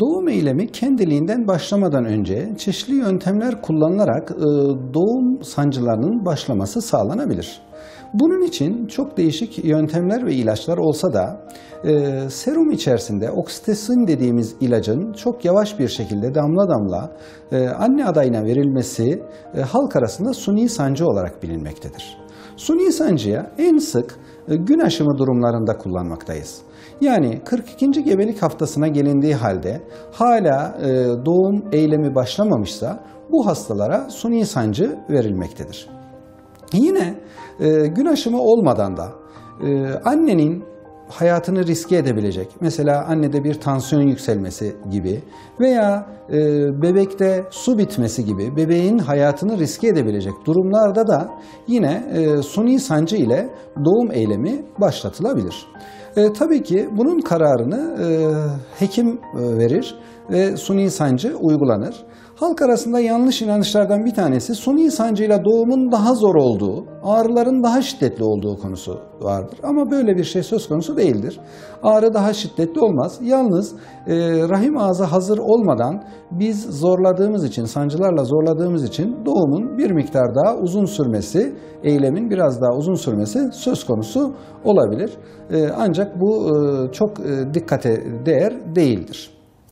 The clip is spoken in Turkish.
Doğum eylemi kendiliğinden başlamadan önce çeşitli yöntemler kullanılarak e, doğum sancılarının başlaması sağlanabilir. Bunun için çok değişik yöntemler ve ilaçlar olsa da e, serum içerisinde oksitosin dediğimiz ilacın çok yavaş bir şekilde damla damla e, anne adayına verilmesi halk arasında suni sancı olarak bilinmektedir. Suni sancıya en sık gün aşımı durumlarında kullanmaktayız. Yani 42. gebelik haftasına gelindiği halde hala e, doğum eylemi başlamamışsa bu hastalara suni sancı verilmektedir. Yine e, gün aşımı olmadan da e, annenin hayatını riske edebilecek, mesela annede bir tansiyon yükselmesi gibi veya e, bebekte su bitmesi gibi bebeğin hayatını riske edebilecek durumlarda da yine e, suni sancı ile doğum eylemi başlatılabilir. E, tabii ki bunun kararını e, hekim e, verir ve suni sancı uygulanır. Halk arasında yanlış inanışlardan bir tanesi suni sancıyla doğumun daha zor olduğu, ağrıların daha şiddetli olduğu konusu vardır. Ama böyle bir şey söz konusu değildir. Ağrı daha şiddetli olmaz. Yalnız e, rahim ağzı hazır olmadan biz zorladığımız için, sancılarla zorladığımız için doğumun bir miktar daha uzun sürmesi, eylemin biraz daha uzun sürmesi söz konusu olabilir. E, ancak bu e, çok e, dikkate değer değildir.